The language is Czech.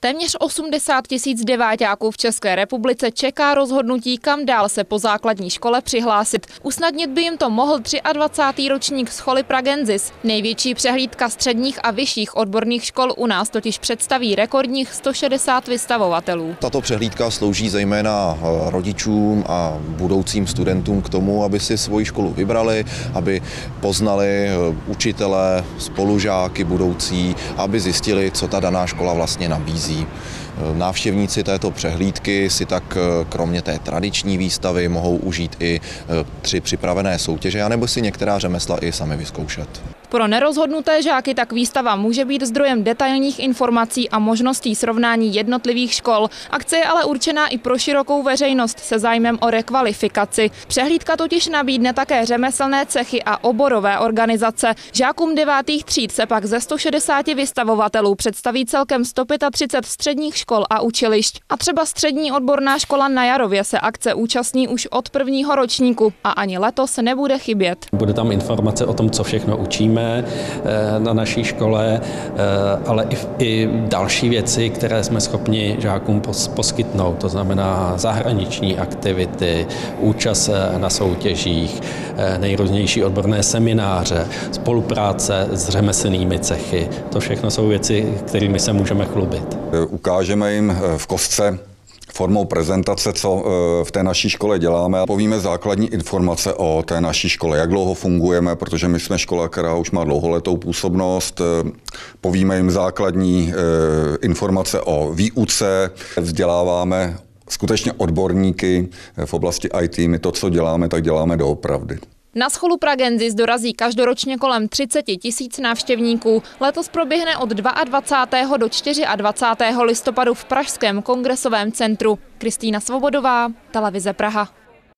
Téměř 80 tisíc deváťáků v České republice čeká rozhodnutí, kam dál se po základní škole přihlásit. Usnadnit by jim to mohl 23. ročník scholy Pragenzis. Největší přehlídka středních a vyšších odborných škol u nás totiž představí rekordních 160 vystavovatelů. Tato přehlídka slouží zejména eh, rodičům a budoucím studentům k tomu, aby si svoji školu vybrali, aby poznali eh, učitele, spolužáky budoucí, aby zjistili, co ta daná škola vlastně nabízí nabízí. Návštěvníci této přehlídky si tak eh, kromě té tradiční výstavy mohou užít i eh, tři připravené soutěže, anebo si některá řemesla i sami vyzkoušet. Pro nerozhodnuté žáky tak výstava může být zdrojem detailních informací a možností srovnání jednotlivých škol. Akce je ale určená i pro širokou veřejnost se zájmem o rekvalifikaci. Přehlídka totiž nabídne také řemeslné cechy a oborové organizace. Žákům devátých tříd se pak ze 160 vystavovatelů představí celkem 135 středních škol a učilišť. A třeba střední odborná škola na Jarově se akce účastní už od prvního ročníku a ani letos nebude chybět. Bude tam informace o tom, co všechno učíme učíme eh, na naší škole, eh, ale i, i další věci, které jsme schopni žákům poskytnout, to znamená zahraniční aktivity, účast eh, na soutěžích, nejrůznější odborné semináře, spolupráce s řemeslnými cechy. To všechno jsou věci, kterými se můžeme chlubit. Ukážeme jim v kostce formou prezentace, co e, v té naší škole děláme a povíme základní informace o té naší škole, jak dlouho fungujeme, protože my jsme škola, která už má dlouholetou působnost. Povíme jim základní informace o výuce, vzděláváme skutečně odborníky v oblasti IT. My to, co děláme, tak děláme doopravdy. Na scholu Pragenzis dorazí každoročně kolem 30 tisíc návštěvníků. Letos proběhne od 22. do 24. listopadu v Pražském kongresovém centru. Kristýna Svobodová, Televize Praha.